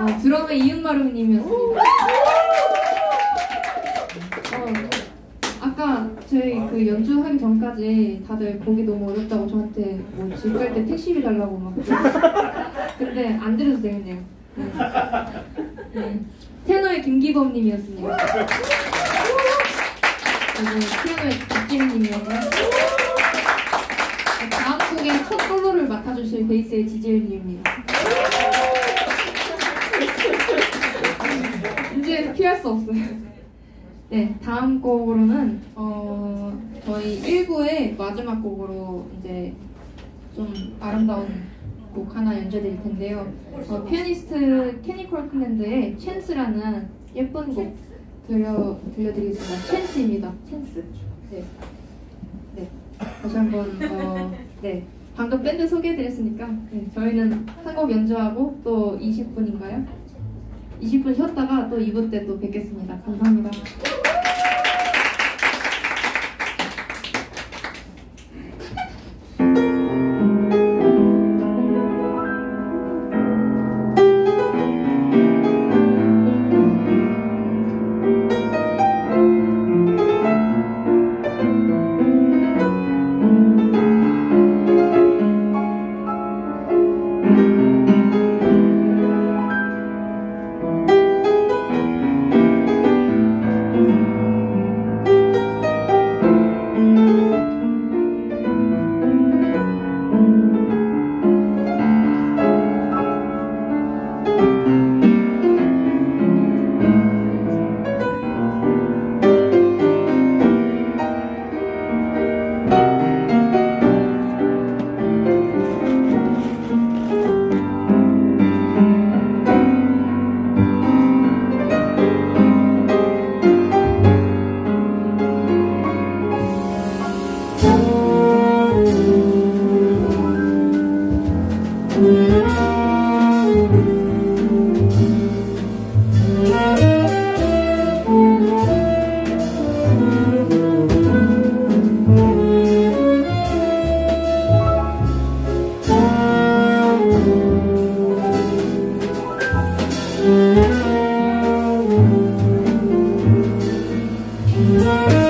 어, 드럼의 이은마루님이었습니다. 어, 아까 저희 그 연주하기 전까지 다들 곡이 너무 어렵다고 저한테 뭐집갈때 택시비 달라고 막 근데 안 드려도 되겠네요. 네. 네. 테너의 김기범님이었습니다. 피아노의 박지민님이었고요. 네, 다음 곡의 첫 솔로를 맡아주실 베이스의 지지엘님입니다. 이제 피할 수 없어요. 네, 다음 곡으로는 어, 저희 1부의 마지막 곡으로 이제 좀 아름다운 곡 하나 연주드릴 텐데요. 어, 피아니스트 케니 커클랜드의 찬스라는 예쁜 곡 들려 들려드리겠습니다. 찬스입니다. 찬스. 네. 네. 다시 한 번 어, 네. 방금 밴드 소개해드렸으니까 네, 저희는 한 곡 연주하고 또 20분인가요? 20분 쉬었다가 또 2부 때또 뵙겠습니다. 감사합니다. Música